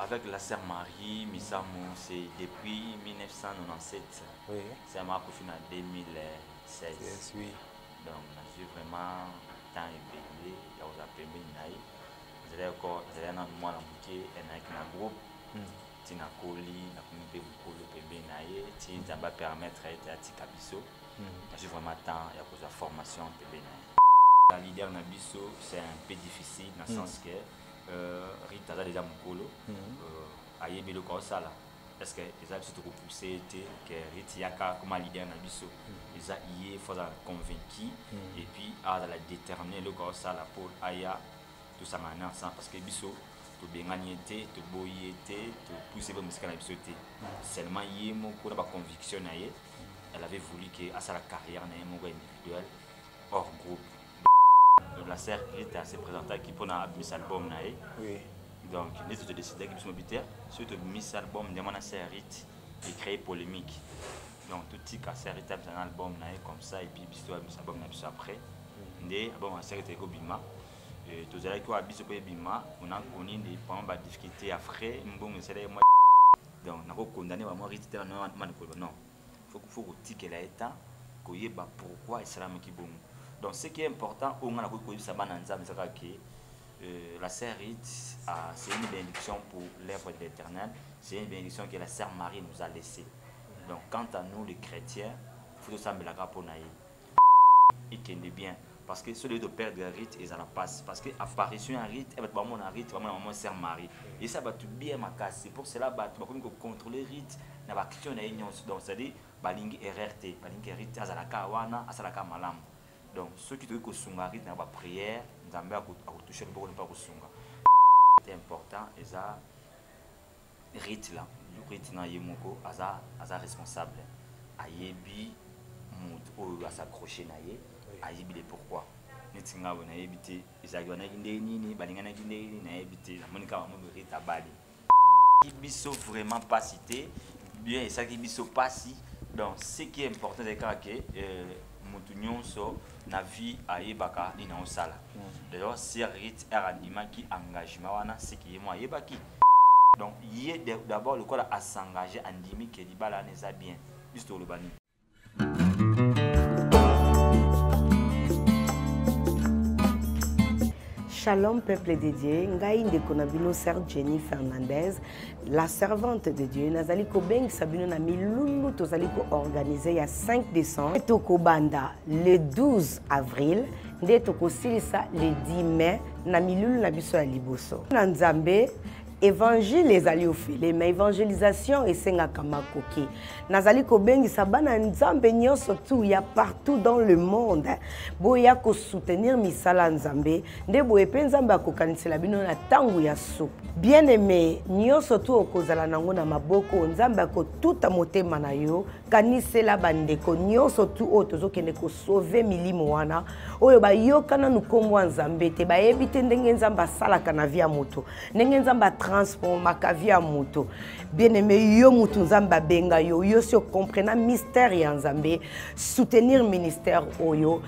avec la sœur Marie c'est depuis 1997. Oui. C'est ma copine en 2016. Yes, oui. Donc, je suis vraiment temps ébélé. Il y a aux appelés Naï. J'ai encore, j'ai un moi la moitié, et avec un groupe. Tina Koli, na kumpe mukolo pembe na ye, ti nzamba permettre ete atika biso. Je suis vraiment temps ya kozwa formation pembe na ye. La leader c'est un peu difficile dans le sens que Rita aza déjà mokolo, euh, ayebi eloko osala. Est-ce que eza biso tokopousse ete que Rita yaka comme leader na biso. Eza ye faut azala convaincu. Et puis azala déterminé eloko osala pour aya tosangana ensemble parce que biso tobengani ye te toboyi ye te topousse pe mosika na biso te seulement ye moko na baconviction na ye elle avait voulu ke asala carrière na ye moko individuelle hors groupe donc la sœur rita se présentaki mpona abimisa album na ye Oui. donc neti todécidaki biso mobi te soki tobimisa album nde mwana sœur rit ecréé polémique donc totika sœur rit abimisa na album na ye comme ça et puis biso toabimisa album na biso après nde album ya sœur rit ekobima Eh, tozalaki oyo biso mpo ebima ona koni nde pendant badifficulté ya frais mbongo esalaki mwa donc nakokondane bamwa riti te manekoloba non fo kotikela ye temps koyeba pourquoi esalamaki bongo donc ce qui est important oyo nga nakoki koyebisa euh, la sœur Rite, ah, c'est une bénédiction pour l'œuvre de l'éternel. C'est une bénédiction que la sœur Marie nous a laissée. Donc quant à nous les chrétiens faut tosambelaka mpona ye ekende bien. Parce que celui de perdre rite ezala passe. Parce que apparition ya rite e bato bamona rite bamona mama sœur marie. Esa bato bien makasi c'est pour cela bato bakomi kocontrôle rite. Na bakristian na ye nyonso donc cestadire balingi erreur te balingi rite azalaka wana asalaka malamu donc soki tokoki kosunga rite na baprière nzambe akotouche loboko mpa kosunga te important eza rite la rite na ye moko aza aza responsable. Ayebi moto oyo asaccroche na ye ayebi le pourquoi. Neti nga bo nayebi te ezalaki banaki ndenge nini balinganaki ndenge nini nayebi te namoni kaka mo rite abali biso vraiment pasi te bien esalaki biso pasi donc ce qui est important ezali kaka ke motu nyonso na vie ayebaka nini aosala. D'ailleurs si rite r. Andimaki engagement wana seki ye mo ayebaki. Donc ye d'abord lokola asengage andimi ke libala wana eza bien. Biso toloba nini Shalom peuple de Dieu, ngai ndeko na bino sœur Jenny Fernandez, la servante de Dieu. Nazali kobengisa bino na milulu tozali koorganize ya 5 décembre. Tokobanda le 12 avril nde tokosilisa le 10 mai na milulu na biso ya liboso. Na nzambe évangile ezali ofele ma évangélisation esengaka makoki. Nazali kobengisa bana nzambe nyonso tu ya partout dans le monde. Boya kosoutenir misala ya nzambe nde boye mpe nzambe akokanisela bino na ntango ya suka bien aimé nyonso tu okozala nango na maboko nzambe akotuta motema na yo kanisela bandeko. Nyonso tu oyo tozokende kosauve milimo wana oyo bayoka nanu nkombo ya nzambe te bayebi te ndenge nzambe asalaka na vi ya moto ndenge nzambe atransformaka vi ya moto. Bien aimé yo motu nzambe abenga yo yo si okomprena mystère ya nzambe soutenir ministère oyo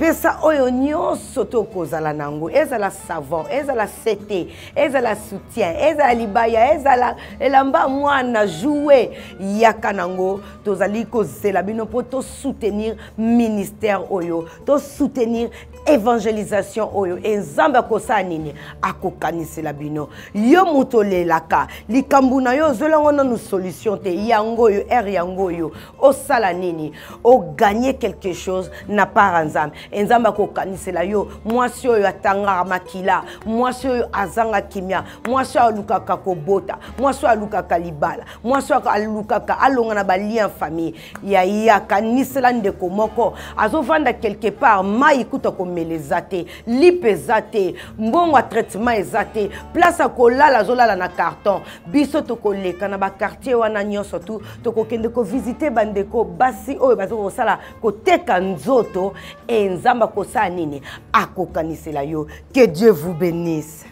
pesa oyo nyonso to okozala nango ezala savon ezala sete ezala soutien ezala libaya ezala elamba mwana joue yaka nango tozali kozela bino mpo tosoutenir ministère oyo tosoutenir évangélisation oyo. Nzambe akosala nini? Akokanisela bino. Yo moto olelaka. Likambo na yo ozolango nanu solution te. Yango oyo ere yango oyo. Osala nini? Oganye quelque chose na part ya nzambe. Nzambe akokanisela yo. Mwasi oyo atangaka makila. Mwasi oyo azanga kimia. Mwasi oyo alukaka kobota. Mwasi oyo alukaka libala. Mwasi oyo alukaka alonga na balien famille. Yaya akanisela ndeko moko. Azovanda quelque part. Mai kuta komela eza te lipe eza te mbongo ya traitement eza te place akolala azolala na carton. Biso tokoleka na bakartier wana nyonso tu tokokende kovisite bandeko basi oyo baza kosala koteka nzoto enzambe akosala nini? Akokanisela yo. Que dieu vous bénisse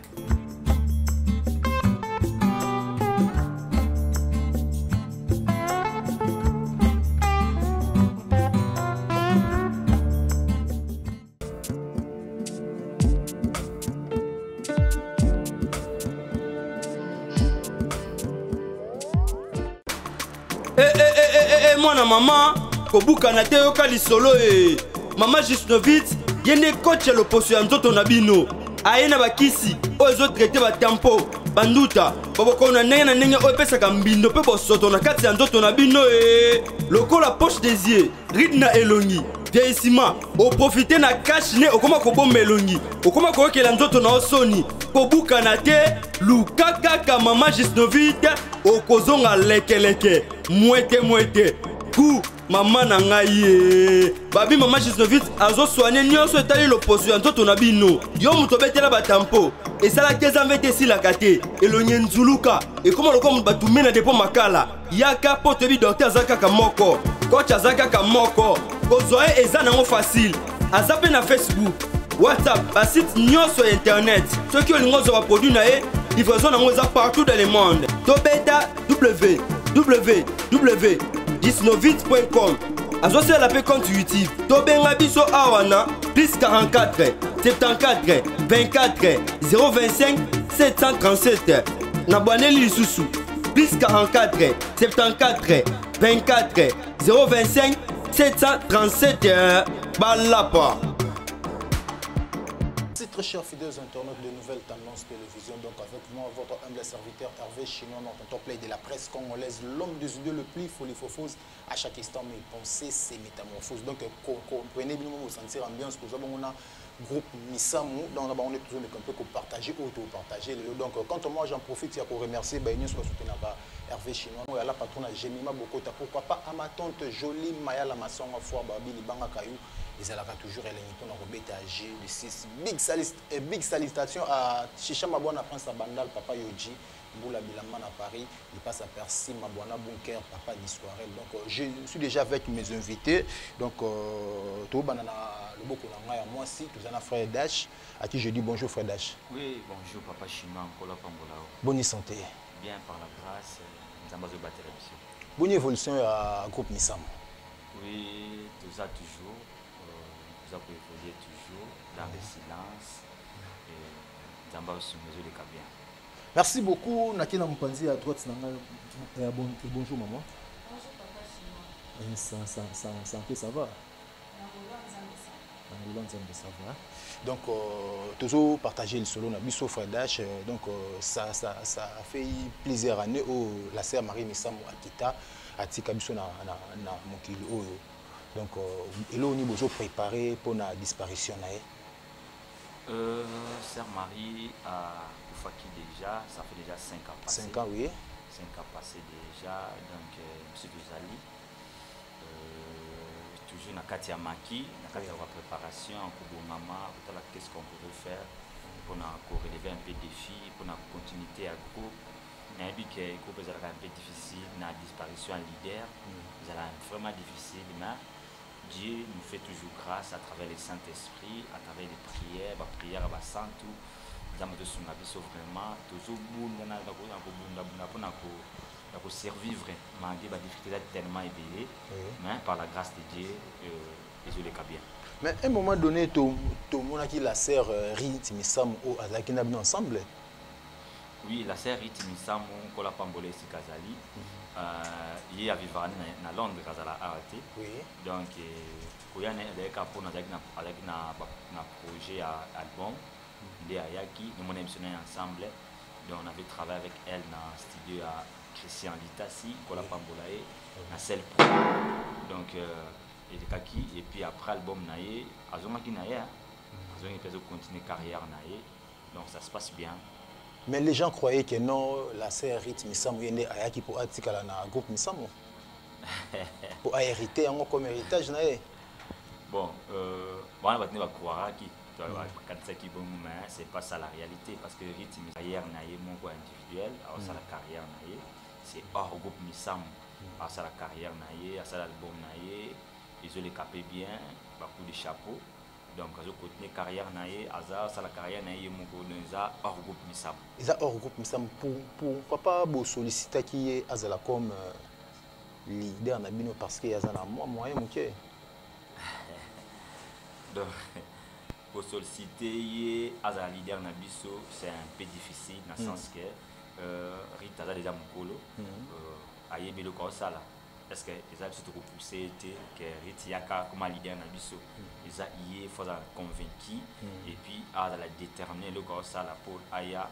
mama kobukana te yoka lisolo e. Mama gisnovit ye nde ya loposo ya nzoto na bino. Aye na bakisi oyo ezotraite batampo banduta babokolo na ndenge na ndenge oyo epesaka mbindo mpe bosoto na kati ya nzoto na bino e. Lokola poche des yeux ride na elongi vieillissima oprofite na kashe ne okóma kobomba elongi. Okóma koyokela nzoto na yo soni kobukana te luka kaka mama gisnovite okozonga lekeleke. Mwete mwete ku mama na ngai ye. Babi mama gisnovit azoswane nyonso etali loposo ya nzoto na bino. Yo moto obetela batampo esalaki eza mve te esilaka te. Elongi nzuluka ekóma lokola moto batume na depo makala. Yaka mpo toyebi dokter aza kaka moko koch aza kaka moko. Kozwa ye eza nango facile. Aza mpe na facebook whatsapp basite nyonso ya internet. Soki olingi ozwa baproduit na ye livraison nango eza partout dans le monde. Tobeta www disnovit.com azosalela mpe compte youtube tobenga biso awa na plus 44 74 24 025 737 na bwaneli lisusu plus 44 74 24 025 737 balapa C'est chers fidèles internautes de Nouvelles Tendances Télévision. Donc avec moi, votre humble serviteur Hervé Chignon, notre top play de la presse congolaise, l'homme des idées le plus folifofose. À chaque instant, mes pensées, ses métamorphoses. Donc comprenez bien, vous sentir ambiance, que nous avons un groupe Missamou, donc on est toujours un peu pour partager, auto-partager. Donc quand moi j'en profite, a pour remercier? Baïnius pour soutenir Hervé Chignon. Y a la patronne Jemima Bokota. Pourquoi pas à ma tante jolie Maya Lamasson, foi Babi Libanga Kayou. Ezalaka toujours elengi mpona kobeta g de 6 big, eh, big salutation à chicha mabwana prince ya bandal papa yoji mbula bilamba na paris il passe à persi mabwana bunker papa d'histoire donc euh, je suis déjà avec mes invités. Donc euh, tobanda na loboko na ngai ya mwasi toza na frère dash à qui je dis bonjour frère dash. Oui, bonjour papa Chima, Nkola Pambolao. boni santé. Bien par la grâce, Nzamba Zobatela biso. boni évolution ya groupe misamo Oui, tout ça toujours, euh, tout ça pour évoluer toujours dans le silence. Et Nzamba Osumezo les bien. merci beaucoup. Naki na mopanzi ya droite na ngai ya bonjour maman. Eh, ça, ça, ça, santé ça va? Angola nzambe ça va. Donc euh, toujours partager le solo na biso frère dash euh, donc euh, ça, ça, ça a fait plusieurs années où la sœur Marie Misamo akita atika biso na, na, na mokili oyo donc euh, eloko nini bozo préparé mpona disparition na ye Euh, Sœur Marie a Koufaki déjà, ça fait déjà 5 ans passés. 5 ans oui 5 ans passés déjà, donc euh, M. Dozali, euh, toujours na kati ya maki, na kati ya la préparation, pour maman, pour qu'est-ce qu'on pourrait faire pour relever un peu de défi, pour la continuité à groupe. nayebi ke groupe ezalaka un peu difficile na disparition ya leader ezalaka vraiment difficile mais dieu nous fait toujours grâce à travers le saint esprit à travers les prières baprière ya basantu nzambe tosunga biso vraiment tozobunda na na ko- na kobundabunda mpona na kosurvivre malgré badifficulté eza tellement ebele Oui. mais par la grâce de dieu euh, ezoleka bien mais à un moment donné to- tomonaki la sœur euh, rit misamo oyo azalaki na bino ensemble. Oui la sœur rite misamu nkola pambola esika azali euh, ye avivaka nde na- na londres azala awa te oui donc eh, koya na ye azalaki mpona azalaki na- na projet ya album nde ayaki nomona biso na ye ensemble donc on avait travaillé avec elle na studio ya christian litasi nkola pambola ye na sel pro donc euh, elekaki et puis après album na ye azongaki na ye hein. azongi mpe azocontinue carrière na ye donc ça se passe bien mais les gens croyaient que non la sœur rit misamo ye nde ayaki mpo atikala na groupe misamo mpo ahérité yango comme héritage na ye Bon, euh, wana bato nde bakroiraki bakanisaki bongo mais c'est pas ça la réalité parce que rythme carrière na ye moko individuel aosala carrière na ye c'est hors groupe misamu asala carrière na ye asala album na ye ezoleka mpe bien bacoup de chapeau donc azocontinue carrière na ye aza asala carrière na ye ye moko eza hors groupe misamu eza hors groupe misamo Pour- pourquoi pas bosollicitaki ye azala comme euh, leader na bino parce que aza na mwa moyen moke donc kosollicite ye azala leader na biso c'est un peu difficile na sens que euh, rite aza déjà mokolo euh, ayebi eloko aosala que eza biso tokopousse te ke rite yaka koma leader na biso eza ye fo azala convaincu et puis azala déterminé eloko aosala mpo aya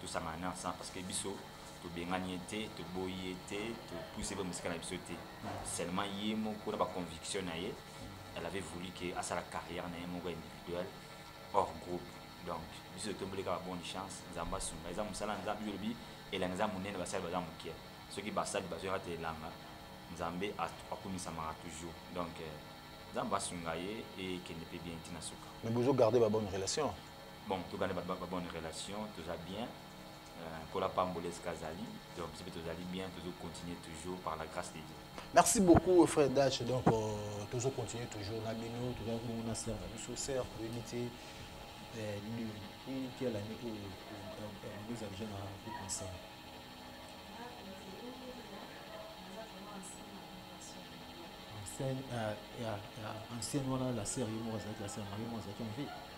tosangana na ensemble parce que biso tobengani ye te toboyi ye te topousse mpe mosika na biso te seulement ye moko na baconviction na ye elle avait voulu ke asala carrière na ye moko individuelle hors groupe donc biso tomboli kaka bonne chance nzambe asunga eza mosala nzambe biso lobi elanga eza monene basali baza moke soki basali bazoyaka te elanga nzambe akumisamaka toujours donc eh, nzambe asunga ye ekende mpe bien ntina suka mais bozo garder babonne relation bon tokande babonne relation toza bien mpola pambola esika azali donc biso mpe tozali bien tozocontinue toujours par la grâce de dieu merci beaucoup frère dash donc euh, toujours na bino toza komona ser na biso ser toyebi te quelle année oyo na ancienne euh, ancienne wana la sœur moko azalaki la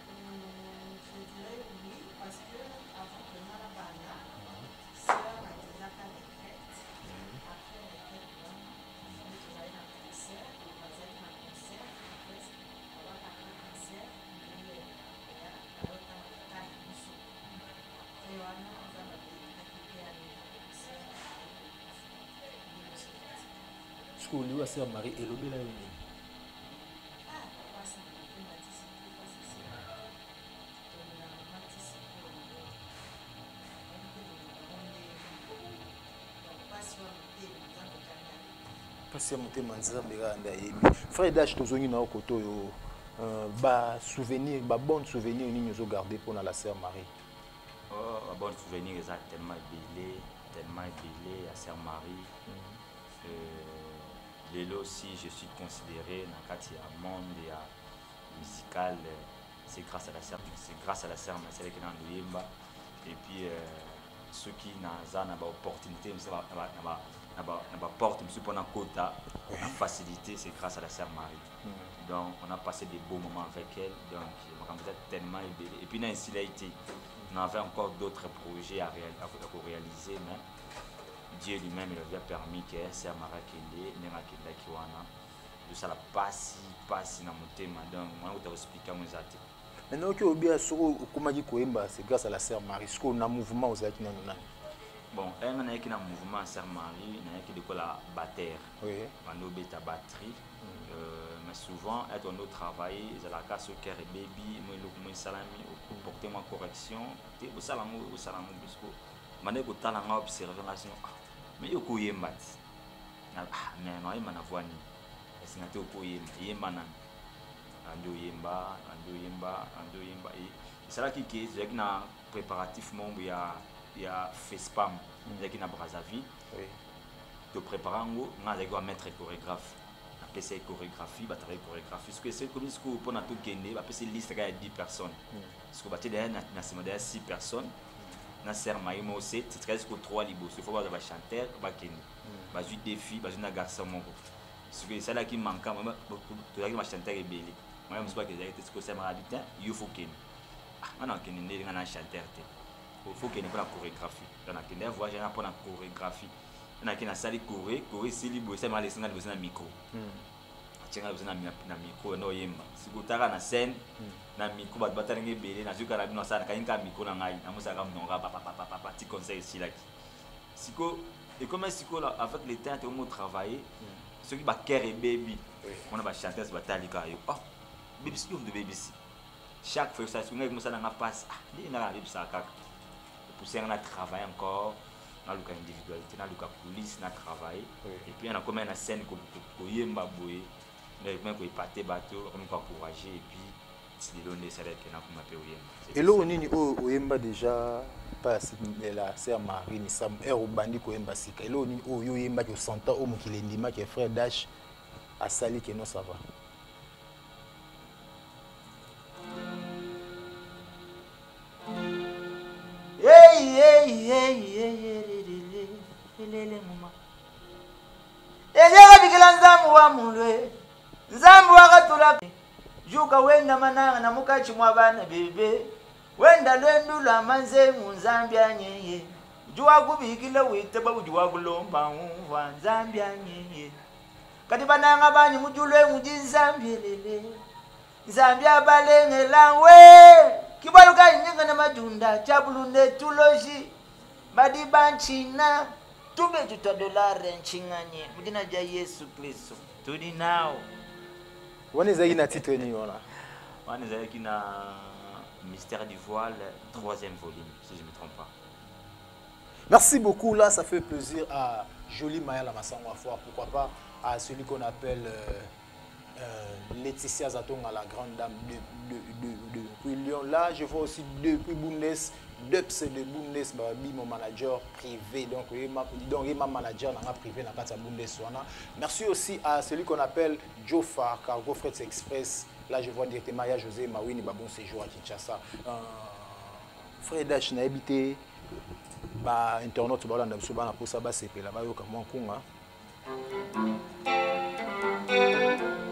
oliwi ya sœur marie elobela yo nini mpasi ya motema nzambe kaka nde ayebi frère dash tozongi na yo. Kote oyo euh, basouvenir babonne souvenir nini ozogarde mpona la sœur marie? Oh, ba bonne souvenir eza tellement ebele tellement ebele ya sœur marie. Euh, lelo aussi je suis considéré na kati ya monde ya musical euh, c'est grâce à la sœur c'est grâce à la sœur masalaki na loyemba et puis euh, soki naza na baopportunité na ba- na ba- na ba- na ba- na baporte mosusu mpona kota na facilité c'est grâce à la sœur marie. Donc on a passé des beaux moments avec elle donc makambo eza tellement ebele et puis na esila ete on avait encore d'autres projets à, à réaliser mais dieu lui-même il avait permis que sœur marie akende ndenge akendaki wana tosala pasi pasi na motema donc mwana kuta koexplike yango eza te maintenant obia c'est grâce à la sœur marie soki na mouvement ozalaki nano nani bon eyanga nayaki na mouvement ya sœur marie nayaki lokola batere oui. bando obeta batterie Euh, mais souvent être on travailler ezalaka soki ere ebebi mo eloko mo esalami oporte mwa correction bisko bande kotala nga observe nga sino ah, mais yo koyemba ti ah, mais naoyemba na voix nini? Esinga te okoyemba eyemba nani andi oyemba andi oyemba andi oyemba esalaki ke ezalaki na préparatif mombo ya ya fespam ezalaki na brazzaville oui. toprépare yango nga azalaki bametre chorégraphe. Napesa ye chorégraphie batravaille chorégraphie. Soki ese komi sikoyo mpona tokende bapesa liste kaka ya 10 personnes. Siko batie daya na na nsima daya 6 personnes na ser maye moko se tikali siko 3 liboso fo baza bachanteur bakende bazwi défi bazwi na garçon moko soki esalaki manka tozalaki bachanteur ebele maya mosuku akezalaki te siko osemaka bi te yo fo kende Ah, nga na kende nde nga na chanteur te fo kende mpona chorégraphie donc nakende ya voyage nga mpona chorégraphie nake nasali kore kore esili boye esalima alesinga liboso na micro liboso na mi- na micro na oyemba siko otaka na scène na micro bato batalinga ebele nazwi kaka na bino asala nakangi kaka micro na ngai namosalaka mnonga papapapapa ti esilaki ekoma sikoyo avec le temps tokomo travailler soki bakere ebebi mpona bachanteuse batali kaka yo. Oh bebisi yo ndo bebisi chaque fois siko ngai mosala nga mpasi ah ndenge nga nabebisaka kaka epousse nga na encore naluka individualité naluka coulisse na et puis nakoma na scène koyemba boye koencourage et puis eloko ça. nini oyo oyemba déjà mpasi la sœur marie misambo ere obandi koyemba sika eloko nini oyo yo oyembaki osanta oyo mokili endimaki frère dash asali keno sava Hey, hey, hey, hey, elelele, elele mama. Eliaka bikila nzambu wa mulwe nzambi wakatulaka juka wenda mananga na mwa bana bebe. Wenda lwendu lwa nzambi nzambyanyeye juwakubikila witeba uji wakulomba umva nzambyanyeye kati bananga banyi mujulwe muji nzambyelele nzambi abaleng'elawe kibaluka inyinga na majunda chabulunde tuloji. Madiba nchina tumbe tutadola renching'anye mujina ja yesu kristu tuli nawo wana ezalaki na titre nini wana wana ezalaki na mystère du voile troisième volume si je me trompe pas Merci beaucoup. Là, ça fait plaisir à Jolie Maya Lamassango Afoire. Pourquoi pas à celui qu'on appelle euh, euh, Laetitia Zatong, à la grande dame de, de, de, de- depuis Lyon. Là, je vois aussi depuis Bundes, Deps de Bundes, mon manager privé. Donc, donc, il m'a manager dans privé, dans la Bundes. Wana. Merci aussi à celui qu'on appelle Jofa, Cargo Freight Express. Là, je vois directement Maya José Mawini, Babon Séjour à Kinshasa. Euh, Frère Dash, n'a habité bainternaute balanda biso bana mposa basepela bayoka mwa nkunga Mm, ya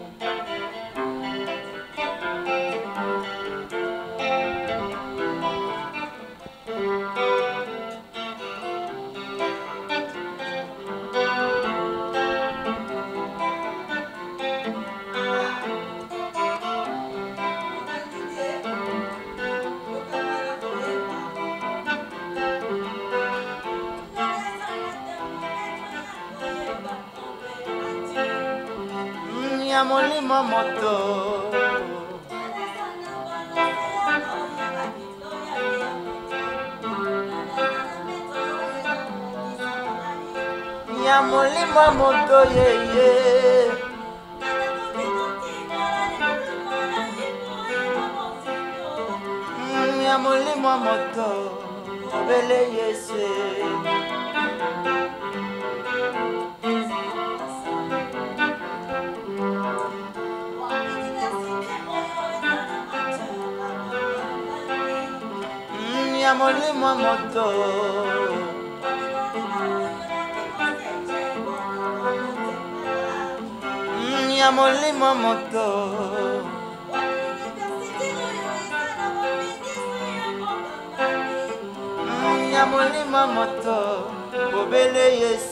molimo moto. Ya molimo moto yeye Mm, ya molimo moto obele yesu na molimo moto. Ya molimo moto. Mm, ya molimo moto. Mm, Bobele yesu.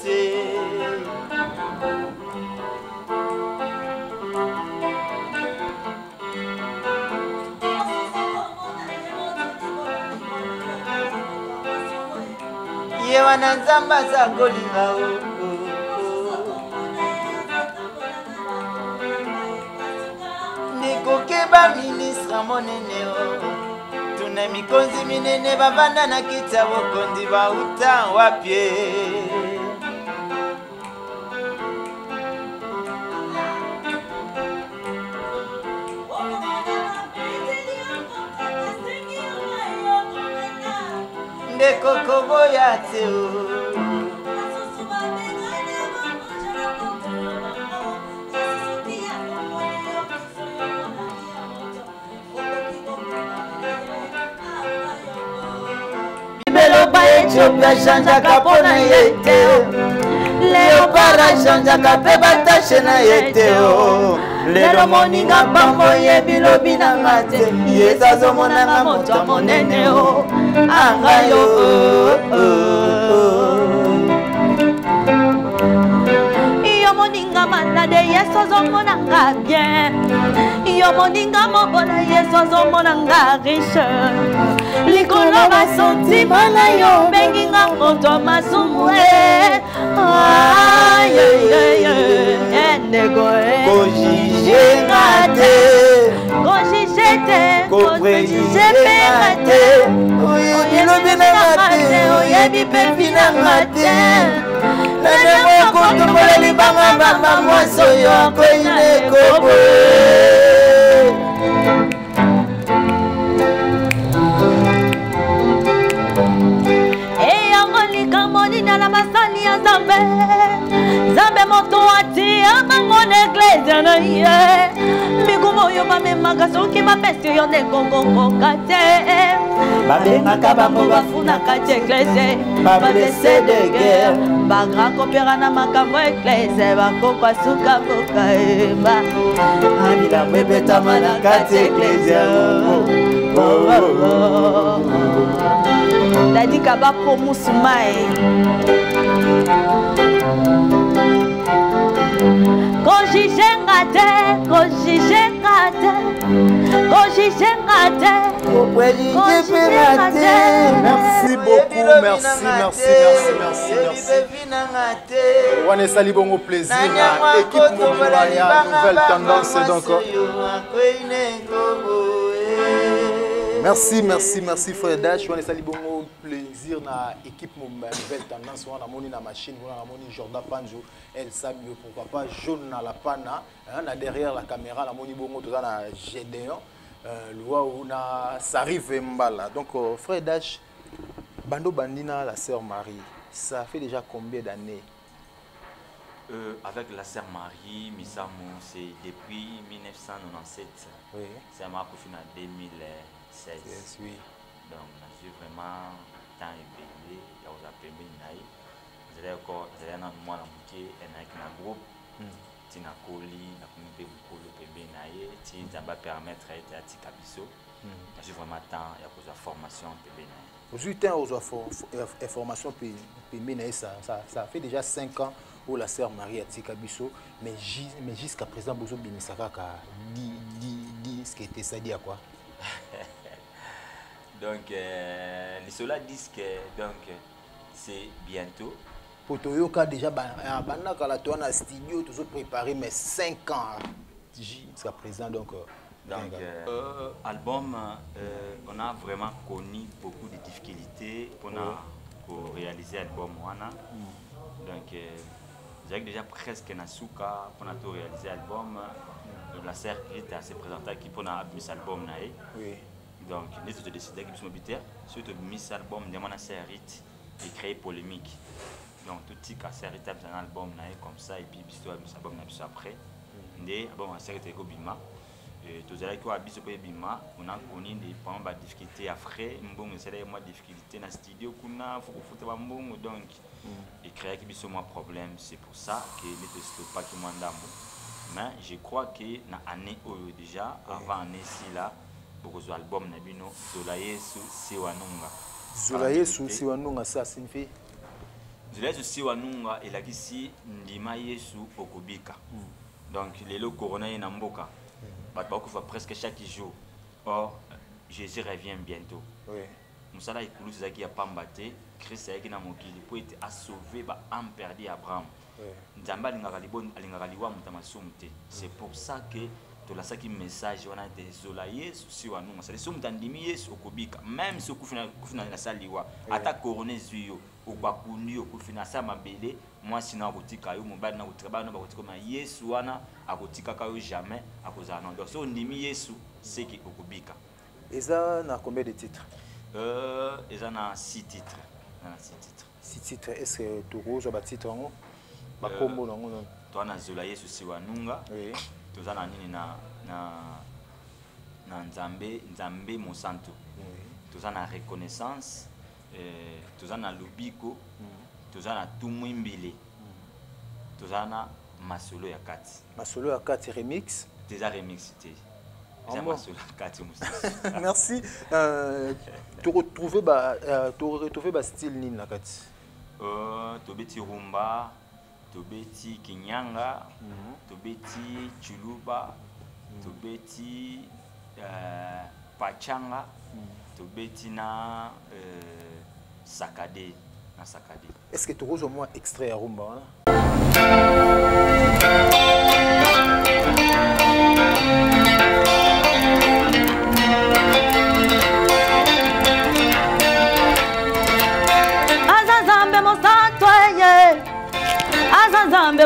Ye wana nzambe aza kolinga o. Ndikokeba ministre monene o. Tuna mikonzi minene bavanda na kiti ya bokonzi bauta wapie ndekokoboya te o bibeloba ethiopia achanjaka mpo na ye te. Leopard achanjaka mpe batashe na ye te. o lelo moninga pambo oyebi lobi na nga te. Yezazomonanga moto ya monene o. Anga yo yo moninga malade yesu azomonanga bien. Yo moninga mobola yesu azomonanga riche. Likolo basentima na yo obenginga moto masumu e ndeko kojuge nga te kojuge te. Koprejuge mpe nga te olilobi nanga te oyebi mpe mpinanga te na ndenge okotombola libanga bamba mwasi oyo akoyi nekoboye eyango likambo nina na basani ya nzambe. Nzambe eklezia na ye. Mikumu oyo bamemaka soki bapesi yo nde kongokoka te babengaka bango bafunaka ti eklezia badese de guerre. bagrand kopera na makambo eklezia bakokwa suka mboka eba amilambo ebetama na kati eklezia dadika kojizenga te kojizenga te kojizenga te kojizenga te. merci beaucoup merci merci merci merci merci. wana esali bongo plaisir na équipe mobimaya nouvelle tendance donc. Merci merci merci frère dash. Wana esali bongo plaisir na équipe nouvelle tendance. Wana namoni na machine wana namoni jordan panjo el sabio pourquoi pas jaune na la pana hein, na derrière la caméra namoni bongo toza na gédéon euh, luau na sarive mbala donc euh, frère dash bando bandina la sœur marie ça fait déjà combien d'années? Euh, avec la sœur Marie, Misamo, c'est depuis 1997. oui. C'est ma copine en 2016. yes, oui Donc, je suis vraiment temps ébélé. Il y a aux appels naï. Je l'ai encore, je l'ai dans moi la moitié, et avec un groupe. Tina Koli, la communauté Bukolo, Pembe naï. Tina Zamba permettre d'être à Tikabiso. Je suis vraiment temps, il y a cause de formation Pembe naï. Aujourd'hui, PMB, ça, ça, ça fait déjà 5 ans où la sœur Marie a tika biso, mais, mais jusqu'à présent, Binisaka dit, dit, dit ce qui était ça, dit à quoi? Donc, euh, les soldats disent que donc, c'est bientôt. Pour Toyoka, déjà, bandaka la toi na studio, toujours préparé, mais 5 ans jusqu'à présent, donc. euh, Donc, euh, euh, album, euh, on a vraiment connu beaucoup de difficultés pour, na- pour réaliser l'album. wana. Donc, euh, j'ai déjà presque na suka pour tout réaliser l'album. Euh, La sœur Grete a se présenté qui pour mis album na ye. oui. Donc, nous avons décidé que nous avons surtout mis album de mon série et créer polémique. Donc, tout petit cas, série a un album ye comme ça et puis l'histoire de album na biso après. Ndé album série ko bima. Et tous les qui habitent au bima, on a connu des pendant ba difficulté après, mbongo c'est là moi difficulté na studio kuna, faut foute ba mbongo donc et créer qui biso moi problème, c'est pour ça que ne te pas qui mandambo. Mais je crois que na année oyo déjà avant année ci là beaucoup album na bino Zola Yesu Siwanunga. Zola Yesu, si wanunga ça signifie Zola Yesu Siwanunga elakisi ndima Yesu okobika. Donc lelo corona ye na mboka. Bato bakufa presque chaque jour. Or Jésus revient bientôt. Oui. mosala ekulusu ezalaki ya pamba te krist ayaki na mokili mpo ete asauve baame perdi ya abraham nzambe alingaka libo- alingaka liwa moto ya masumu te c'est pour ça que tolasaki message wana ete zola yesu si wanunga sadi so moto andimi yesu okobika. Même si okufi na- na asala liwa ata korona ezwi yo bakundi yo okufi na asala mabele mwasi na akotika yo mobali na akotika bana bakotika ma yesu wana akotikaka yo jamais akozala na donc so ondimi yesu seki okobika. Et ça, on a combien de titres? Euh, eza na six titres. Eza na six titres. Six titres, est-ce que tu roses un titre en haut combo non non toza na zola yesu siwanunga Oui. Toza na nini na, na, na nzambe nzambe mosantu toza na reconnaissance eh, toza na lobiko toza na tumwimbile toza na masolo ya kati. Masolo à 4 remix? teza remix te. Ya kati Merci. Euh, tu retrouves bah, tu retrouves bah style nini na kati? Euh, tobeti rumba tobeti kinyanga tobeti chuluba tobeti euh, pachanga tobeti na sakade na sakade. Est-ce que tu roses au moins extrait rumba hein?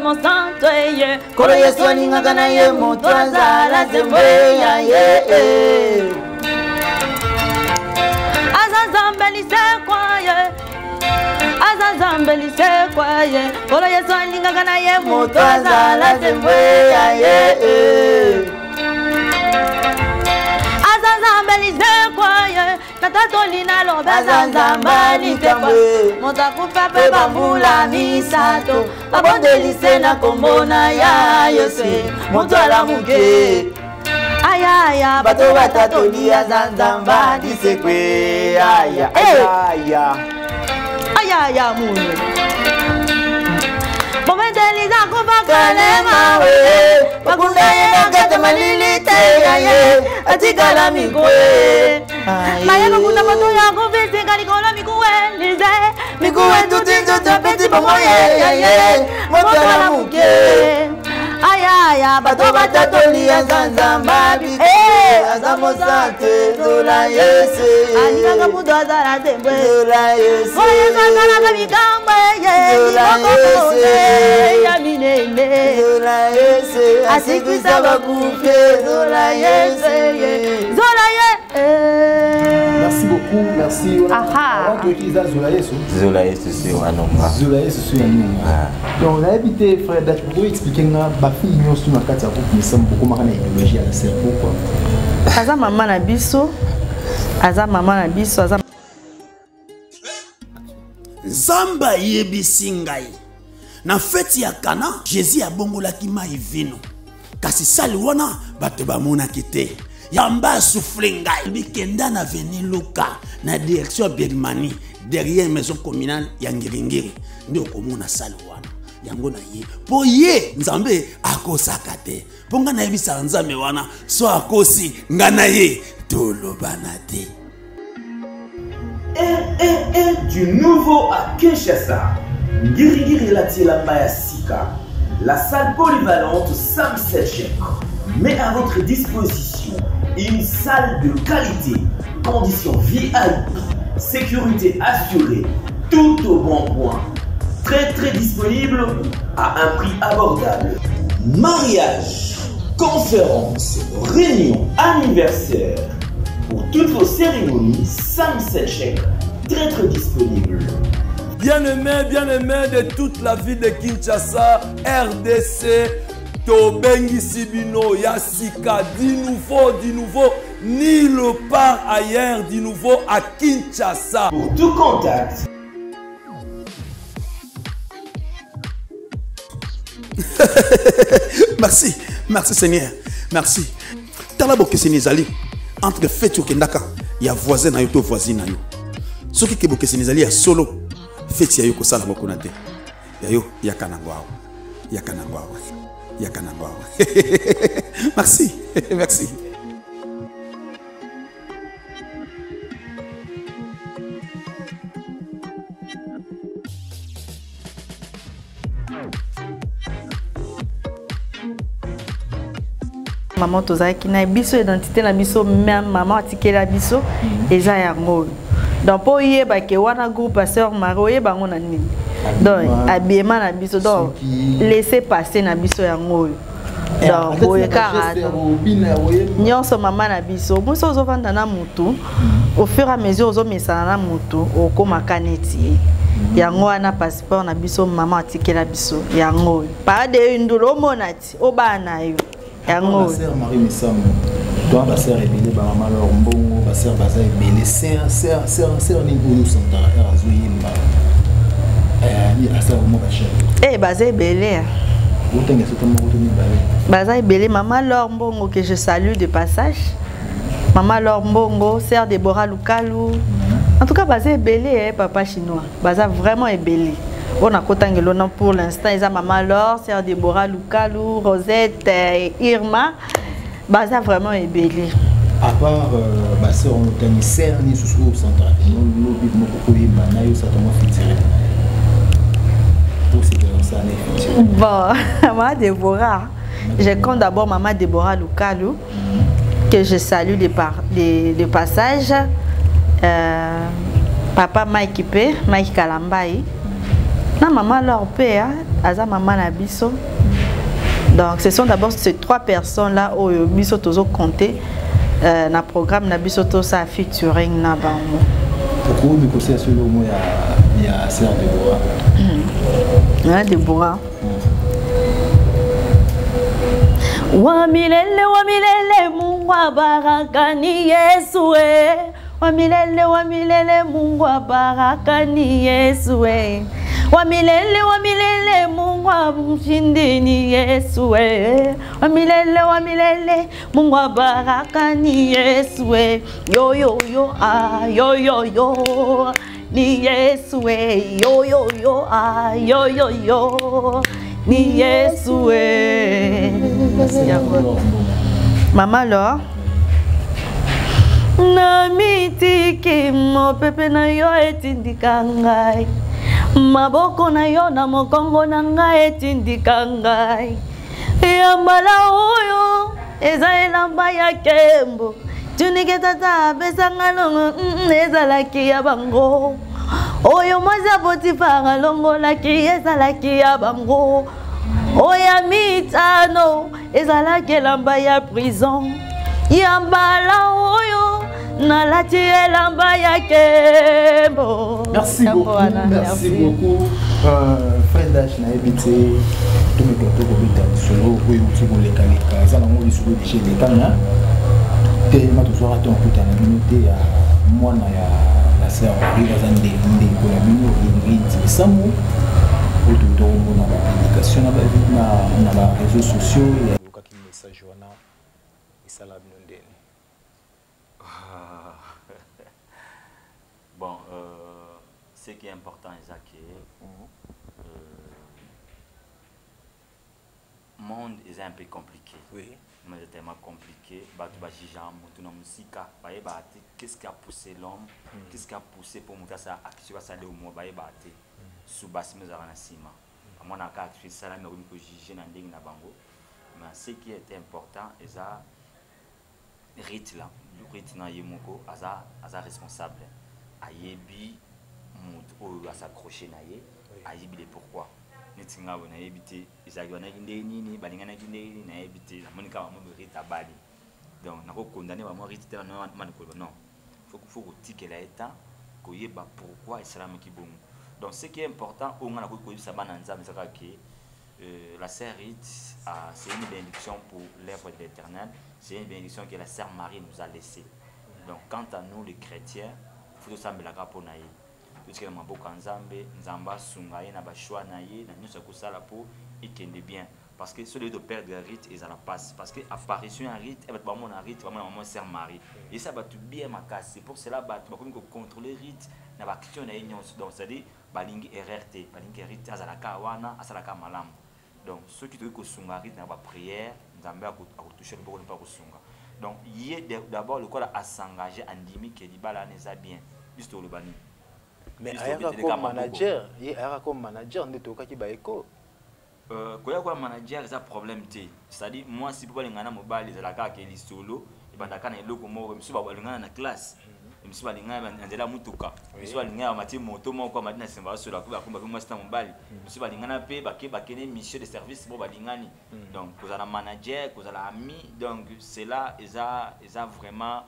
Mosantu eye kolo yesu alingaka na ye moto azala nzembo ya ye aza nzambe lisekwa ye. Aza nzambe lisekwa ye. Kolo yesu alingaka na ye moto azala nzembo ya ye aza nzambe lisekwa ye tata tolina loba aza nzambe lisekwa moto akufa mpe bambula misato. Babondelise na kombo na ya yesu moto alamuke ayaya bato batatoli aza nzambe adisekwe aya aya ayaya munu bomendeliza kufa kalema. We. Bakunda ye na kati malili atikala mikuwe mayelokunda moto yango visinga likolo mikuwe lize. Mikuwe tuti nzoto peti pomoyeyeye moto na moke ayaya bato batatoli ya nzanzamba biko azalaka mosate nzola yesu alingaka moto azala tembwe nzola yesu oyo ezangalaka mikambo eye libokokone ya minene. Nzola yesu asikisa bakufe nzola yesu nzola ye. E. Merci beaucoup merci. Avant toyoki eza zola yesu zola yesu sur anonga zola yesu sur anonga donc nayebi te frère datoyo explike nga bafille nyonso na kati ya groupe mesembokomaka na idéologie ya cerveau quoi. Aza mama na biso. Aza mama na biso aza nzambe ayebisi ngai. Na feti ya kana jésus abongolaki mai vino. Kasi sali wana bato bamonaki te. Yamba asufle ngai. Bikenda na veni luka na direction ya birmanie. Derrière maison communale ya ngiringiri nde okomona sali wana yango na ye. Mpo ye nzambe akosaka te. Mpo ngai nayebisaka nzambe wana so akosi ngai na ye. Tolobana te. Du nouveau à Kinshasa. Ngirigiri Latiela Sika, la salle polyvalente Sam Setchek met à votre disposition une salle de qualité, conditions VIP, sécurité assurée, tout au bon point. Très très disponible à un prix abordable. Mariage, conférence, réunion, anniversaire, pour toutes vos cérémonies, Sam Setchek, très très disponible. Bien-aimés, bien-aimés de toute la ville de Kinshasa, RDC, tobengisi bino ya sika di nouveau di nouveau nulle part ailleurs di nouveau à Kinshasa. Pour tout contact, merci merci seigneur merci. Tala bokeseni ezali entre feti okendaka ya voisin na yo to voisine na yo soki ke bokeseni ezali ya solo. Feti ya yo kosala moko ya yo yaka nango awa yaka nango awa yaka nango awa merci merci mama tozalaki na biso identité na biso même mama atikela biso eza yango. Oyo donc mpo oyebake wana groupe ya sœur marie oyeba yango na nini? Donc abiema na biso. Donc laisse passer na biso yango. Oyo donc boye kaka nyonso mama na biso. Mosi ozovanda na motu au fur et à mesure ozomesana na motu okomaka neti ye. Yango wana passeport na biso mama atikela biso. Yango. Oyo parade oyo ndula omona ti obaa na yo yango. marie ebele bamama lor mbongo baza ebele ser nini oyo santara r azoyemba asala mo basher baza ebele ebele mama lor mbongo que je salue de passage. Mama lor mbongo sœur débora lukalu en tout cas baza ebele eh, papa chinois. Baza vraiment ebele oyo nakotangelo na pour l'instant eza mama lor ser debora lukalu rosette euh, irma baza vraiment ebele à part euh, ma sœur en montagne, serre ni sous sous centre. Nous nous vivons beaucoup et maintenant ils sont tellement fitirés. Pour ces gens ça n'est Bon, maman Déborah, je compte d'abord maman Déborah Lukalu que je salue de par de, de passage. Euh, papa Mike P, Mike Kalambaye. Na maman leur père, Aza maman Nabiso. Donc ce sont d'abord ces trois personnes-là où Biso Tozo compté euh, na programme Nabiso Tosa featuring na bango. okomi kosia solo mo ya ya ser debora Hein, Déborah. wa milele wa milele mungu wa baraka ni yesu e wa milele wa milele mungu wa baraka ni yesu e wa milele wa milele mungu wa mshindi ni yesu e wa milele wa milele mungu wa baraka ni yesu e yo yo yo ah yo yo yo ni yesu e yo yo yo ah yo yo yo ni yesu e mama lor na mitiki mopepe na yo etindika ngai maboko na yo na mokongo na ngai etindika ngai. Ya mbala oyo eza elamba ya kembo tunike tata apesanga longo ezalaki ya bango. Oyo mwasi ya potifar alongolaki ezalaki ya bango. Oya mitano ezalaki elamba ya prison. Ya mbala oyo nalati elamba ya kembo. Merci beaucoup, merci beaucoup. Euh, Fred Dash nayebi te tomeka tokobeta lisolo oyo outi kolekaleka eza nango lisolo deja elekana telema tozwaka te okutana bino te ya mwana ya la sœur. Marie aza ndeko na bino ingrid esambo oyo tokomona bapublication na baréseau sociaux. Oyokaki message wana esala bino ndeni bon, euh, ce qui est important, c'est que le monde est un peu compliqué. Oui. Le monde est tellement compliqué. Bah, n'as pas bah, bah, Qu'est-ce qui a poussé l'homme? Qu'est-ce qui a poussé pour monter ça action ça au moins bah, bah, sous basse mais à sima. À mon cas, je suis ça mais on peut juger dans na bango. Mais ce qui est important, c'est ça rite là, le rite na yemoko, aza aza responsable. ayebi moto oyo asakroche na ye ayebi le pourquoi neti nga bo nayebi te ezalaki banaki ndenge nini balinganaki ndenge nini nayebi te namoni kaka bamwa rite abali donc nakokondane bamwa rite te manikoloba non fo kotikela ye temps koyeba pourquoi esalamaki bongo donc ce qui est important oyo nga nakoki koyebisa bana nzambe eza kaka ke Euh, la sœur Rite, ah, c'est une bénédiction pour l'œuvre de l'éternel. C'est une bénédiction que la sœur Marie nous a laissée. Donc, quant à nous, les chrétiens, il faut tosambelaka mpo na ye. Totikela maboko ya nzambe nzambe asunga ye na bashwa na ye na nyonso akosala mpo ekende bien. Parce que soki toperdre rite ezala mpasi parce que apparition ya rite bato bamona rite bamona mama sœur marie. Esa bato bien makasi pour cela bato bakomi kocontrôle rite na bacristian na ye nyonso donc cestadire balingi erreur te balingi rite azalaka wana asalaka malamu. Donc soki tokoki kosunga rite na baprière nzambe akotouche loboko mpo akosunga donc ye d'abord lokola asengage andimi ke libala wana eza bien biso toloba nini mais ayaka comme manager ye ayaka comme manager nde tokaki baeko koya koya manager eza problème te c'est-à-dire mwasi mpo balingana mobali ezalaka kaka lisolo ebandaka na eloko moko misu balingana na classe misu balingana na nzela ya mutuka misu balingana bamati moto moko amati na nsima basola bakomba mwasi na mobali misu balingana mpe bakende mission de service mpo balingani. Donc kozala manager kozala ami. Donc cela eza eza vraiment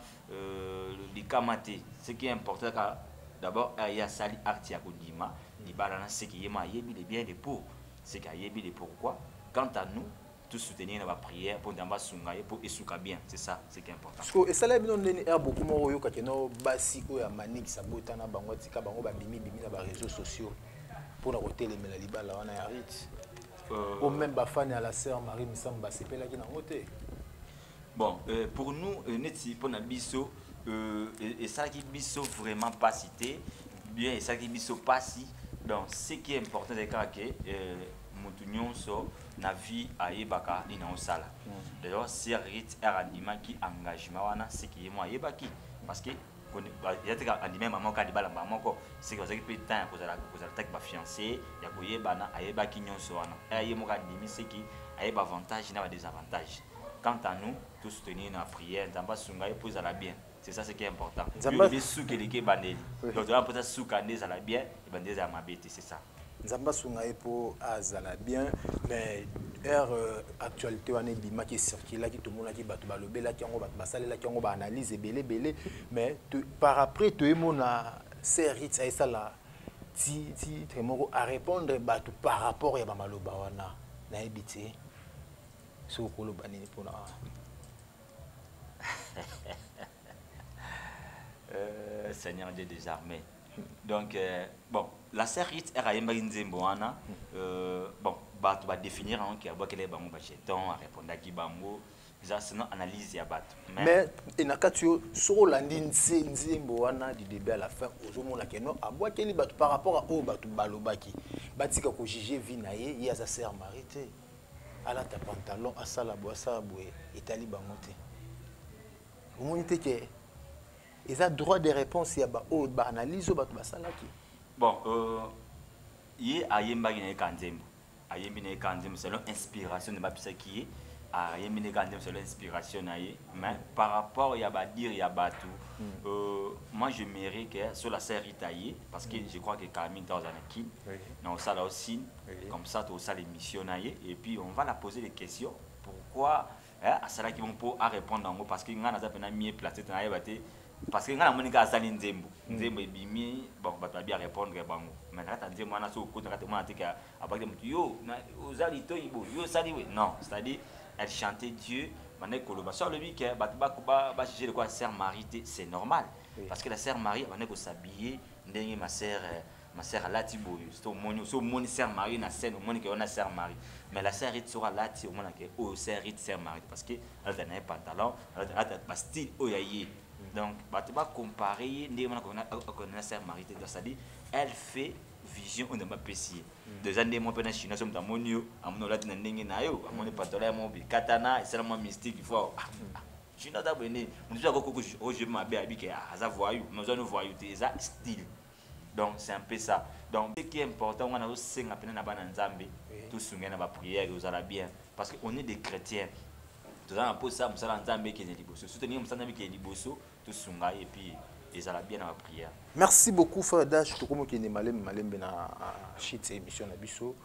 likama te. Ce qui est important kaka d'abord ye asali acte ya kondima. Libala na seki ye ma ayebi le bien de pour seki ayebi le pourquoi. Quant à nous tout soutenir na baprière mpo nzambe asunga ye mpo esuka bien. C'est ça ce qui est important. Parceque esala bino ndeni aire beaucoup moko oyokaki no basi oyo amanikisa bota na bango atika bango babimibimi na baréseau sociaux. Mpona kotelemela libala wana ya rite o même bafani ya la sœur marie misambo basepelaki nango te bon euh, pour nous euh, neti mpona biso euh, esalaki biso vraiment pasi te bien esalaki biso pasi donc ce qui est important ezali kaka ke motu nyonso na vie ayebaka nini aosala d'ailleurs sir rit r. Andimaki engagement wana seki ye mo ayebaki. Parce que ya teka andima mama alibala mbala moko seki bazalaki mpe temps ya kozala taki bafiancé ya koyebana ayebaki nyonso wana. R ye moko andimi seki ayeba avantage na badesavantage quant à nous tout soutenir na prière nzambe asunga ye mpo ezala bien. C'est ça ce qui est important. Yoyebi suka eleki ebandeli donc toya mposa suka nde ezala bien ebandeli ezala mabe te c'est ça nzambe asunga ye mpo azala. Bien mais aire actualité wana ebimaki ecirculaki tomonaki bato balobelaki yango bato basalelaki yango baanalyse ebele ebele mais par après toyemona serit aesala titre moko arépondre bato par rapport ya bamaloba wana nayebi te soki okoloba nini mpona Euh, Seigneur des armées. Donc, euh, bon, la série est ayembaki nzembo wana euh, bon bato badéfinir yango ke abwakele bango bajeton arépondaki bango eza sinon analyse ya bato mais na kati oyo soki olandi nzembo wana du début à la fin ozomona ke no abwakeli bato par rapport a oyo batika kojuge vie na ye ye alata pantalon asala boye asala boye etali bango te omoni te ke eza droit de réponse bon euh, ye ayembaki na ye ka nzembo ayembi na ye ka nzembo selon inspiration nde bapisaki ye ayembi na ye ka nzembo selon inspiration na ye. Mais par rapport ya badire ya bato euh, moi je mairie que sur la serita ye parce que je crois que kamingi ta ozala na kine Oui. na osala aussi Oui. comme ça tosala émission na ye. Et puis on va la poser des questions. Pourquoi hein, asalaki bon mpo arépondre yango parce que ngai naza mpena mie place te nayeba te parce que ngai namoni kaka asali nzembo nzembo ebimi bon bato babi arépondre bango mais nakata nzembo wana so okoti nakata mwana teke abaki motu yo na- oza litoi bo yo osali we non c'est à dire elle chantait dieu bandaki koloba so alobi ke bato bajuge lekwa sœur marie te c'est normal parce que la sœur marie abandaki kosabille ndenge ma sœur euh, ma sœur alati boye so omoni so omoni sœur marie na scène omoni ke wana sœur marie mais la sœur rite soko alati omonake oyo sœur rite sœur marie parce que alata na ye pantalon alata bastyle oyo ya ye donc bato bacompare ye ndenge wana akona sœur marie te donc c'est-à-dire elle fait vision oyo nde bapesi ye déjà nde mo mpe na chinois so moto amoni yo amoni olati na ndenge na yo amoni pantalon ya mo bikatana esala mwa mystique chinois aza boye nde moto so akokoko oje mabe ayebi ke aza voyou mais ozwani voyou te eza style. Donc c'est un peu ça. Donc ce qui est important wana osenga mpena na bana nzambe tosungai na baprière ozala bien parce que on est des chrétiens. Toza na mposa mosala ya nzambe ekende liboso surtout ndenge mosala nzambe ekende liboso tosunga et puis ezala bien na baprière merci beaucoup frère dash tokomokende malembe malembe na shit émission na biso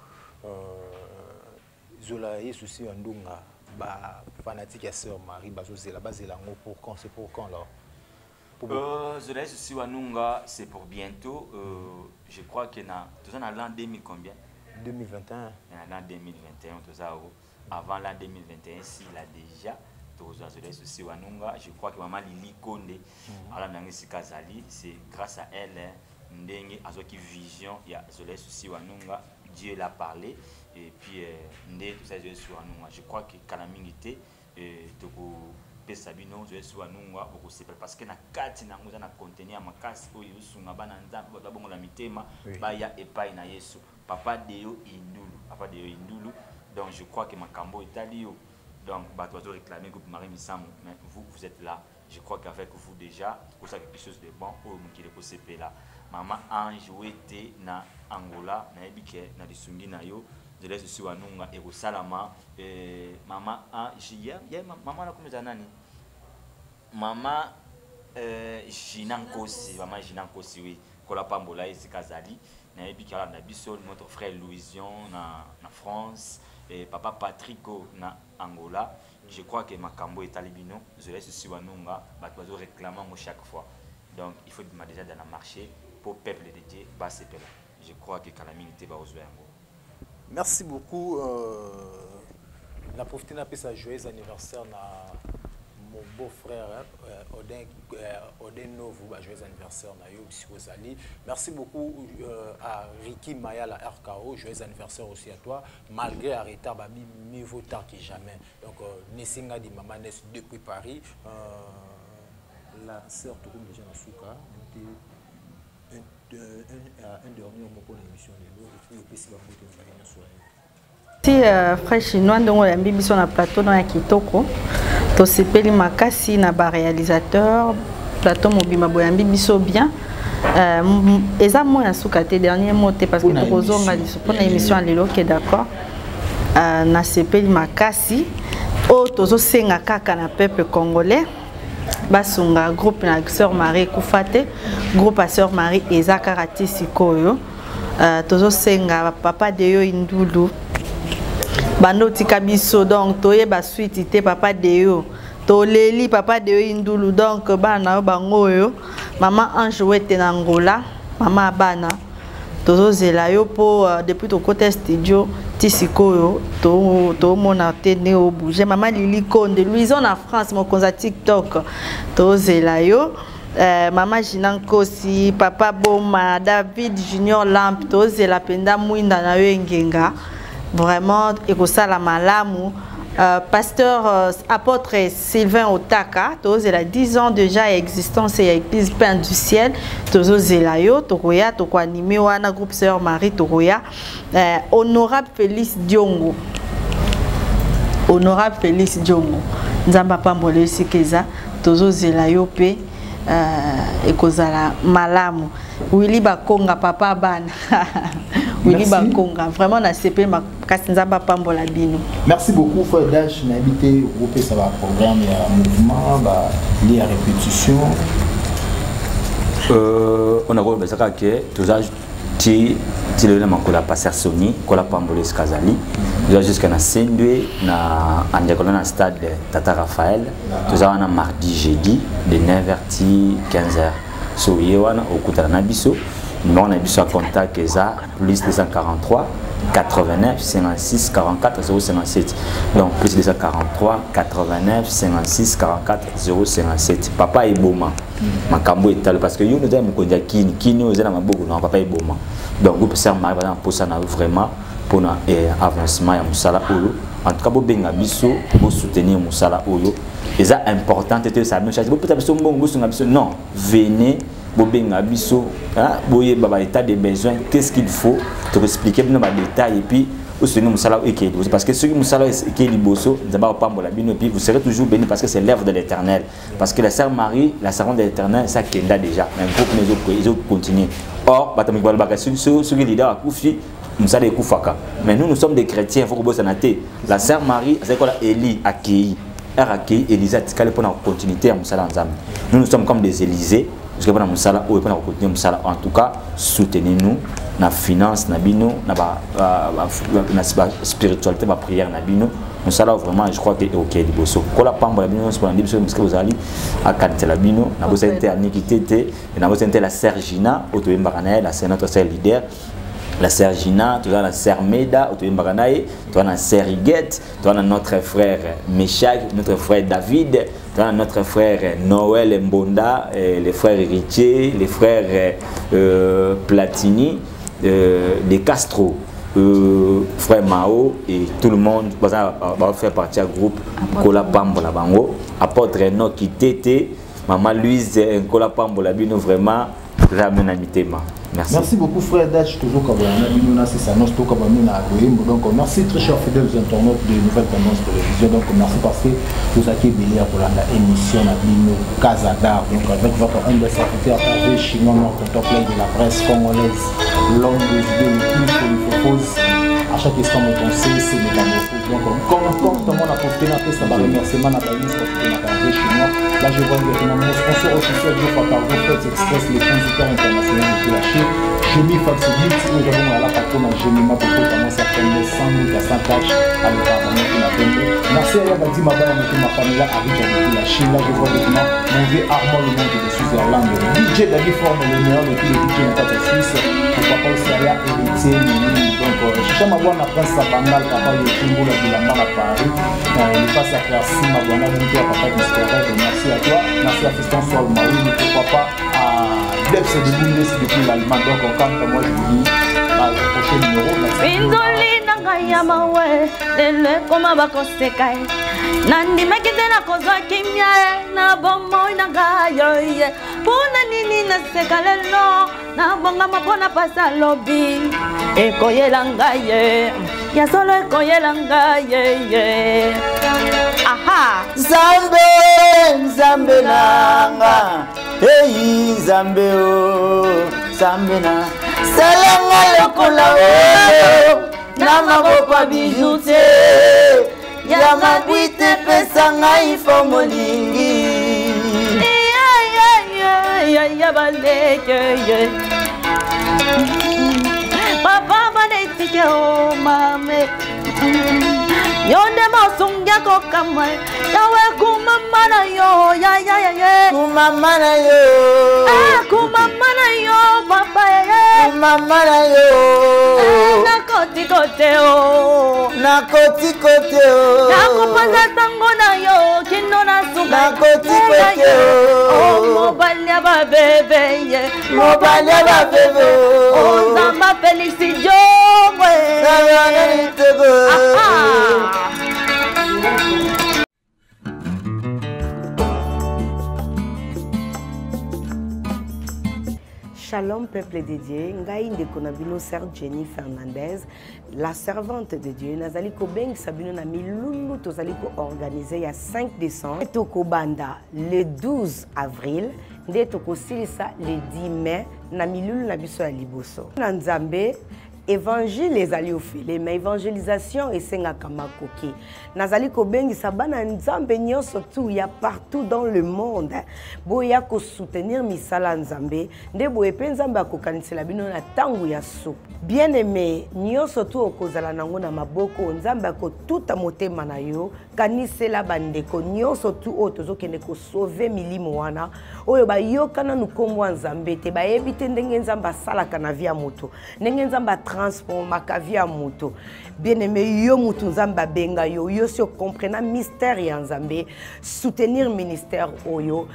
zola yesu si ya ndunga bafanatike ya sœur marie bazozela bazela yango pour quand c'est pour quand là? Pour- Euh, Zola Susi Wanunga, c'est pour bientôt. Euh, je crois que na, l'an 2000 combien? 2021 Dans l'an 2021, tout ça. oh. Avant l'an 2021, s'il a déjà, Wanunga, je crois que maman Lili Konde, Kazali, c'est grâce à elle, hein, ndenge azoki vision ya Zola Susi Wanunga, Dieu l'a parlé, et puis euh, nde Zola Wanunga. Je crois que Kalamingite, euh, bino yesu parce que na kati nango eza na contenu ya makasi oyo ezosunga bana nzambe bato babongola mitema Oui. baya epai na yesu. Papa deyo indulu. Papa deyo indulu. Donc je crois que makambo etali yo donc bato bazoréclame groupe marie misambo mais vous vous êtes là. Je crois qu'avec vous déjà kosala quelque chose de bon oyo mokili ekosepela mama ange oyo ete na angola nayebi ke na na yo nzela esusi wanunga ekosalama eh, mama ange ya, ya mama wana komeza nani? Mama euh, jina nkosi mama jina nkosi oui. Kola pambola esika azali nayebi ki alanda biso notre frère louision na, na france et papa patrico na angola je crois que makambo etali bino zola esusi wanunga bato bazoréclame yango chaque fois. Donc il faut déjà dans la marché pour peuple de dieu je crois que kala mingi te baozwa yango merci beaucoup euh, na profité napesa joyeux anniversaire na mon beau frère hein, euh, Odin, euh, Odin Novu bah, joyeux anniversaire na yo ozali merci beaucoup euh, à Ricky Maya la RKO joyeux anniversaire aussi à toi malgré un retard babi mieux vaut tard que jamais. Donc Nessinga di Mama Nes depuis Paris la sœur tokomi déjà na suka un, un, un, un dernier moko na émission lelo epuis opesi bango te nzali nyonso ya yo ti uh, frère chinois ndenge oyambi biso na plateau no ya kitoko tosepeli makasi na baréalisateur plateau mobima boyambi biso bien. Uh, m- eza mo ya suka te dernier mot te parce que Mpona tokozonga émission. liso mpona émission ya lelo ke d'accord. Uh, nasepeli makasi. Oyo tozosenga kaka na peuple congolais. Basunga groupe na sœur marie ekufa te. Groupe ya sœur marie eza kaka te sikoyo. Uh, tozosenga papa de yo indulu bando otika biso donc toyeba switi te papa de yo toleli papa de yo indulu. Donc bana na yo bango oyo mama ange wete na ngola mama ya bana tozozela yo mpo uh, depuis tokota studio ti sikoyo to- tomona te nde obouge. Mama lili konde louison na france mokonzi ya tiktok tozela yo. Uh, mama jina nkosi papa boma david junior lamp tozela mpenza mwinda na yo engenga vraiment ekosala malamu. Uh, pasteur uh, apôtre sylvain otaka tozela 10 ans déjà ya existence ya église pain du ciel tozozela yo tokoya tokoanime wana groupe sœur marie tokoya. Uh, honorable félix diongo. Honorable félix diongo. Nzambe apambola esika eza tozozela yo mpe uh, ekozala malamu. Wili bakonga papa bana vraiment makasi nzambe apambola bino. Merci beaucoup frère dash. Nayebi te opesa baprogramme ya mouvement balie ya répétition. Euh, on a ça ça ti ti le makolo ya passer soni kola pambolo eskazali toza jusqu'à na sendwe na andekolo na stade tata raphaël. Mardi jeudi de 9h ti 15h so ye wana okutana na biso na biso ya contact eza plus 243 89 56 44 057 donc plus 243 89 56 44 057 papa eboma makambo etalo parce que yo oza ya mokonzi ya kini kini oyo eza na maboko na papa eboma donc ser mari baza na mposa na vraiment mpona eh, avancement ya mosala oyo. En tout cas bobenga biso bosoutenir mosala oyo. Eza important te tosala bino charge bopesa biso mbongo bosunga biso non venez bobenga biso boyeba baétat de besoin. Qu'est-ce qu'il faut tokoexplike bino badétail et puis oyo ekei parce que soki mosala ekei liboso nzambe akopambola bino et vous serez toujours béni parce que c'est l'œuvre de l'éternel. Parce que la sœur marie la servante de l'éternel ça kenda déjà. Mais groupe ezocontinue or bato moki balobaka soki leader akufi mosala ekufaka mais nous nous sommes des chrétiens faut kobosana te la sœur marie azali kola eli akei ere akei élise atikali mpona continuité ya mosala ya nous nous sommes comme des élysées jusqu'à mpona mosala oyo mpona kocontinue mosala en tout cas soutenez nous na finance na bino na ba, ba, ba, na ba spiritualité ba prière na bino. Mosala oyo vraiment je crois que okei liboso kola pambola bino nyonso mpona ndi biso moske bozali akanitela bino. Nabosani te aniki te te nabosani te la sergina oyo toyembaka na ye la notre sœur leader la sœur Gina, tu as la sœur Meda, tu as la sœur Iguette, tu as notre frère Meshach, notre frère David, tu as notre frère Noël Mbonda, et les frères Richier, les frères euh, Platini, euh, les Castro, euh, frère Mao et tout le monde va, faire partie du groupe Kola Pambola Bango, apôtre Noki Tete, maman Louise Kola Pambola Bino vraiment, ramène à mitema. Merci. Beaucoup frère Dach, toujours comme ça, comme Donc merci très chers fidèles internautes de Nouvelles Tendances Télévision. Donc merci parce que vous avez béni pour la émission à Bino. Donc avec votre humble serviteur Hervé notre top de la presse congolaise, l'homme des idées le plus propose à chaque instant mon conseil, c'est métamorphose. Donc comme comment on a peste, bah remerciement à la ministre Chignon. Là je vois directement mon sponsor officiel de Fataro Fête Express, les consultants internationaux de la Chine. Jimmy Faxibit, nous avons à la patronne à Jimmy Mapoko, comment ça fait 100 000 à 100 tâches à. Merci à Yabadi Mabaya, notre ma famille là, avec de la Chine. Là, je vois maintenant mon vieux Armand, le monde de Switzerland. DJ David forme le meilleur de tous les DJ la Suisse. Pourquoi pas aussi à donc kama bwana pasi ya bangal kapa yotumbola bilamba na paris lipasi ya kasi mabwana mtu ya papa discorade merci à toi. Merci à fiston sol mawini pourquoi pas à debs de bundes depuis l'allemand donc okanta moi je vous dis prochain numéro. Bindoli na ngai ya mawe lelo ekoma bakoseka ye. Nandimaki te nakozwa kimia ye na bomoi na ngai yoye mpona nini naseka lelo nabongama mpona pasi alobi ekoyela ngai ye. Ya solo ekoyela ngai yeye aha. Nzambe nzambe nanga eyi nzambe o nzambe na. Salanga lokola oyo na maboko ya biju te ya mabwi te pesa ngai fo molingi ya balekeye papa banetike o mame. Yo nde mosungi akokama yawe kumama na yo yayayaye kumama na yo. Kumama na yo papa kumama na yo nakotikote o. Nakotikote o. Nakopanza ntango na yo kino na suka. Nakotikote o. Mobali ya babebe ye. Mobali ya babebe o. Nzamba felisi jongwe Shalom peuple de Dieu, ngai ndeko na bino sœur Jenny Fernandez, la servante de Dieu. Nazali kobengisa bino na milulu tozali koorganize ya 5 décembre. Tokobanda le 12 avril. Nde tokosilisa le 10 mai na milulu na biso ya liboso. Na nzambe évangile ezali ofele ma évangélisation esengaka makoki. Nazali kobengisa bana nzambe nyonso tu ya partout dans le monde. Boya kosoutenir misala ya nzambe nde boye mpe nzambe akokanisela bino na ntango ya supu bien aimé nyonso tu okozala nango na maboko nzambe akotuta motema na yo kanisela bandeko. Nyonso tu oyo tozokende kosauve milimo wana oyo bayoka nanu nkombo ya nzambe te bayebi te ndenge nzambe asalaka na vi ya moto. Ndenge nzambe atransformaka vi ya moto. Bien aimé yo motu nzambe abenga yo yo si okomprena mystère ya nzambe soutenir ministère oyo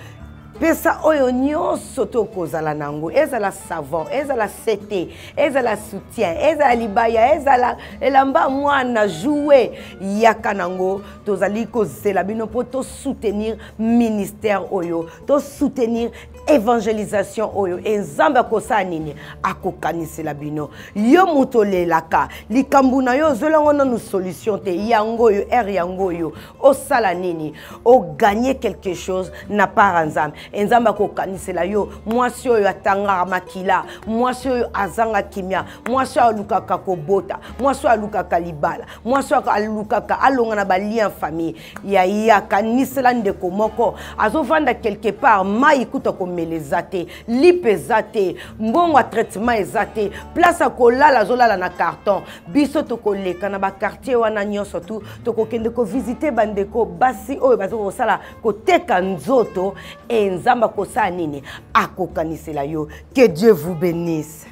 pesa oyo nyonso tokozala nango. Ezala savon ezala sete ezala soutien ezala libaya ezala elamba mwana joue yaka nango. Tozali kozela bino mpo tosoutenir ministère oyo tosoutenir évangélisation oyo. Nzambe akosala nini? Akokanisela bino. Yo moto olelaka likambo na yo ozolango nanu solution te. Yango oyo ere yango oyo osala nini? Oganye quelque chose na part ya nzambe nzambe akokanisela yo. Mwasi oyo atangaka makila. Mwasi oyo azanga kimia. Mwasi oyo alukaka kobota mwasi oyo alukaka libala. Mwasi oyo alukaka alonga na balien famille. Yaya kanisela ndeko moko. Azovanda quelque part mai kuta komela eza te lipe eza te mbongo ya traitement eza te place ya kolala azolala na carton. Biso tokoleka na bakartier wana nyonso tu. Tokokende kovisite bandeko basi oyo baza kosala koteka nzoto. E nzambe akosala nini? Akokanisela yo. Que dieu vous bénisse